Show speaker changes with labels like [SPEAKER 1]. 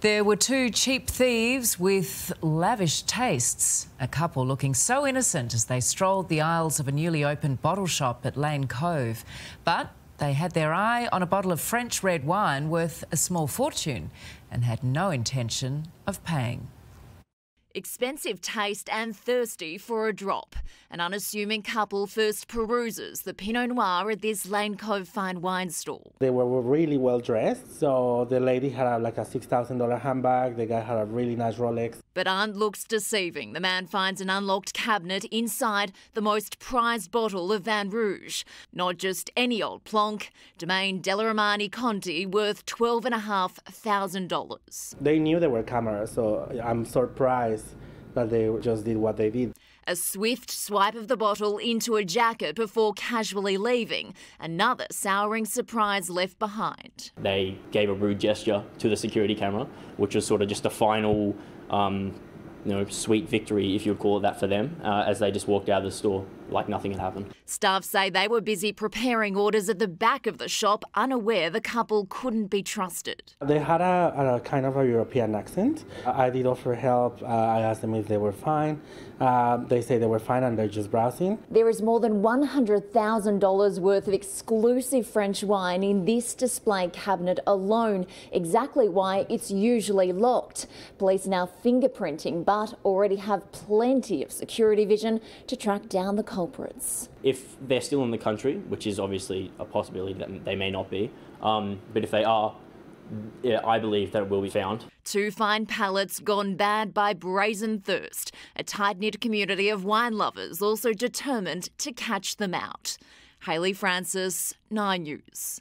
[SPEAKER 1] There were two cheap thieves with lavish tastes. A couple looking so innocent as they strolled the aisles of a newly opened bottle shop at Lane Cove. But they had their eye on a bottle of French red wine worth a small fortune and had no intention of paying.
[SPEAKER 2] Expensive taste and thirsty for a drop. An unassuming couple first peruses the Pinot Noir at this Lane Cove fine wine stall.
[SPEAKER 3] They were really well dressed. So the lady had like a $6,000 handbag, the guy had a really nice Rolex.
[SPEAKER 2] But aunt looks deceiving. The man finds an unlocked cabinet inside the most prized bottle of Vin Rouge. Not just any old plonk, Domaine de la Romanée-Conti worth $12,500.
[SPEAKER 3] They knew there were cameras, so I'm surprised that they just did what they did.
[SPEAKER 2] A swift swipe of the bottle into a jacket before casually leaving. Another souring surprise left behind.
[SPEAKER 4] They gave a rude gesture to the security camera, which was sort of just a final um, you know, sweet victory, if you would call it that, for them, uh, as they just walked out of the store like nothing had happened.
[SPEAKER 2] Staff say they were busy preparing orders at the back of the shop, unaware the couple couldn't be trusted.
[SPEAKER 3] They had a, a kind of a European accent. I did offer help. Uh, I asked them if they were fine. Uh, they say they were fine and they're just browsing.
[SPEAKER 2] There is more than $100,000 worth of exclusive French wine in this display cabinet alone, exactly why it's usually locked. Police now fingerprinting, but already have plenty of security vision to track down the culprits.
[SPEAKER 4] If they're still in the country, which is obviously a possibility that they may not be, um, but if they are, yeah, I believe that it will be found.
[SPEAKER 2] Two fine palates gone bad by brazen thirst. A tight knit community of wine lovers also determined to catch them out. Hayley Francis, Nine News.